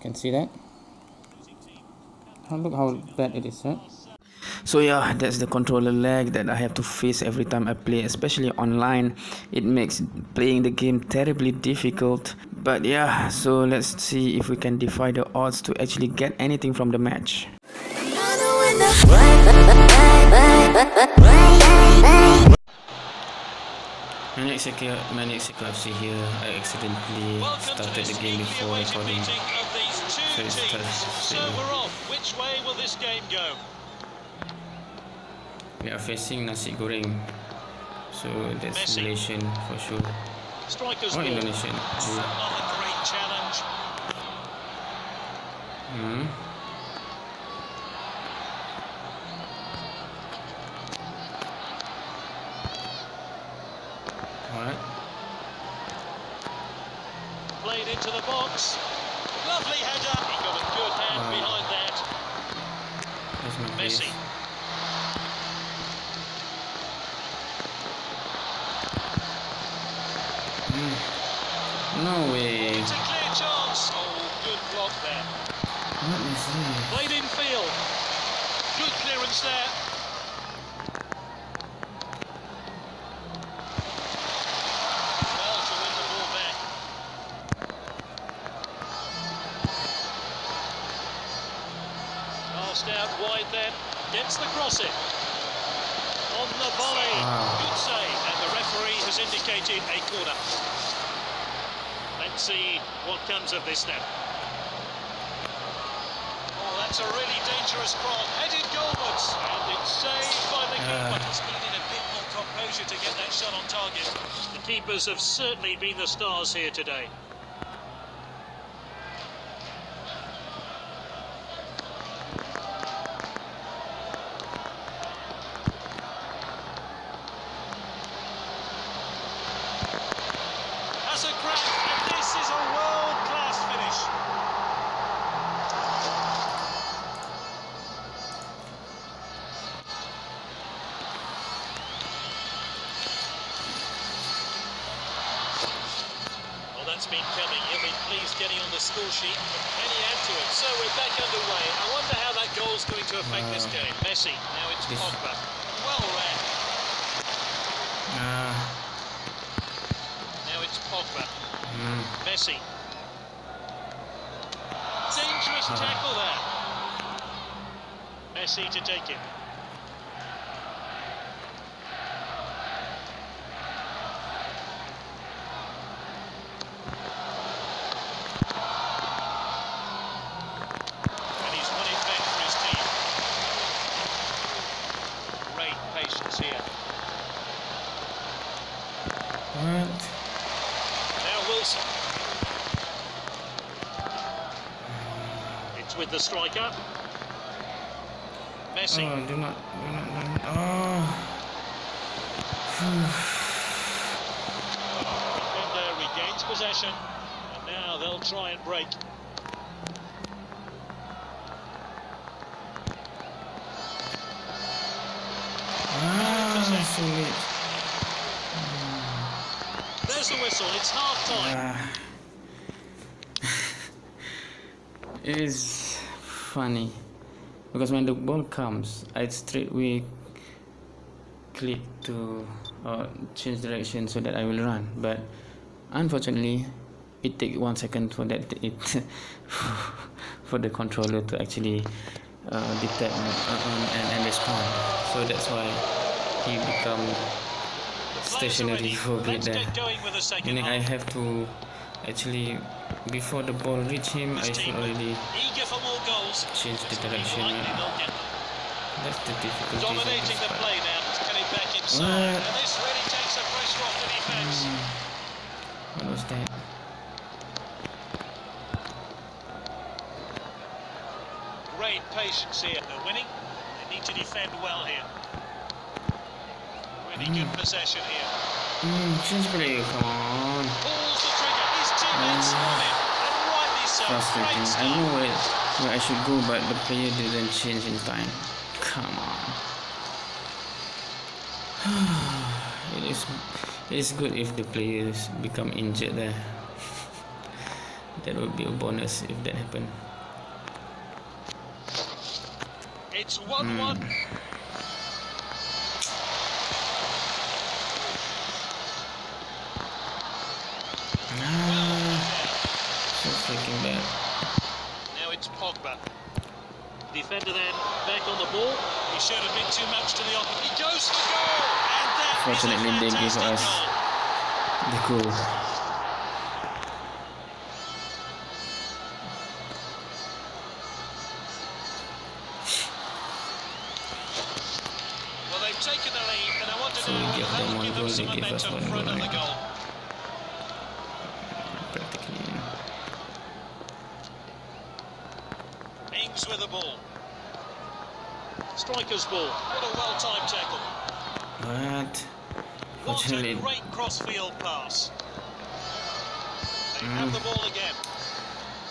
can see that. Oh, look how bad it is right so yeah that's the controller lag that i have to face every time i play especially online. It makes playing the game terribly difficult. But yeah so let's see if we can defy the odds to actually get anything from the match. Maniac Sicko, Maniac Sicko FC here. I accidentally started the game before recording. So it's so which way will this game go? We are facing nasi goreng. So that's Messi. Malaysian for sure. Strikers or Indonesian. Another great challenge. Hmm. Played into the box. Lovely header. He got a good hand wow. behind that. Messi. Mm. No way. It's a clear chance. Oh, good block there. What is this? Played in field. Good clearance there. Gets the cross crossing. On the volley, wow. good save, and the referee has indicated a corner. Let's see what comes of this then. Oh, that's a really dangerous cross, headed goalwards, and it's saved by the keeper. Ah. Just needed a bit more composure to get that shot on target. The keepers have certainly been the stars here today. That's been coming. He'll be pleased getting on the score sheet. Can he add to it? So we're back underway. I wonder how that goal's going to affect uh, this game. Messi, now it's Pogba. Well read. Uh, now it's Pogba. Mm. Messi. Dangerous uh. tackle there. Messi to take it. It's with the striker. Messi. Oh, do not, do not, do not. Oh. Defender regains possession, and now they'll try and break. Ah, so late. The whistle. It's half time. Uh, it is funny because when the ball comes, I straightway click to uh, change direction so that I will run. But unfortunately, it takes one second for that it for the controller to actually uh, detect uh, and, and respond. So that's why he become stationary for a bit there. Meaning I have to actually before the ball reach him I should already change the direction. That's the difficulty. Dominating the play now, getting back inside. What? And this really takes the pressure off the defense. Mm. What was that? Great patience here. They're winning. They need to defend well here. Really good possession here. Mm, play, come on. Pulls the trigger. His teammates mm. on. And rightly so. Frustrating. I know where, where I should go, but the player didn't change in time. Come on. it is it is good if the players become injured there. that would be a bonus if that happened. It's 1 1. Mm. so freaking bad. Now it's Pogba. Defender then back on the ball. He showed a bit too much to the opposite. He goes for the goal! And that Fortunately, they give us the goal. Well, they've taken the lead, and I want to so know whether that will give them some momentum front of the goal. Ings with the ball. Striker's ball. What a well-timed tackle. What? What a great cross-field pass. They mm. have the ball again.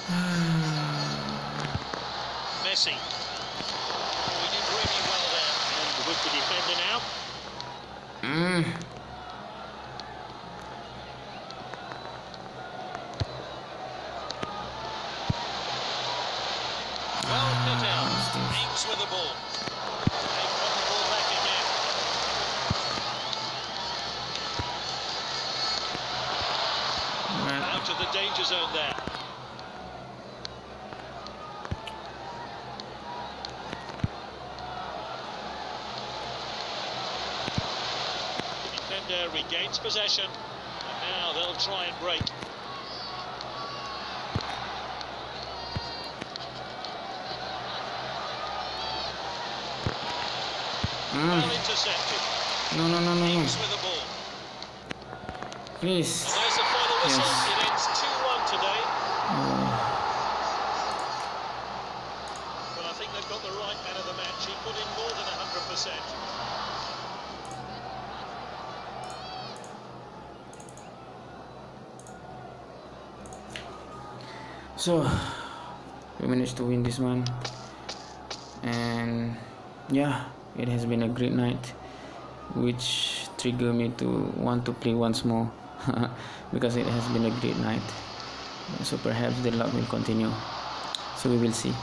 Messi. He did really well there. And with the defender now. Mm. Well cut out. Ings with the ball. Out of the danger zone there. Defender regains possession. And now they'll try and break. Intercepted. No, no, no, no, no. Please. And there's the final whistle. Yes. It ends 2-1 today. Oh. But I think they've got the right man of the match. He put in more than 100%. So, we managed to win this one. And yeah it has been a great night which triggered me to want to play once more because it has been a great night. So perhaps the luck will continue. So we will see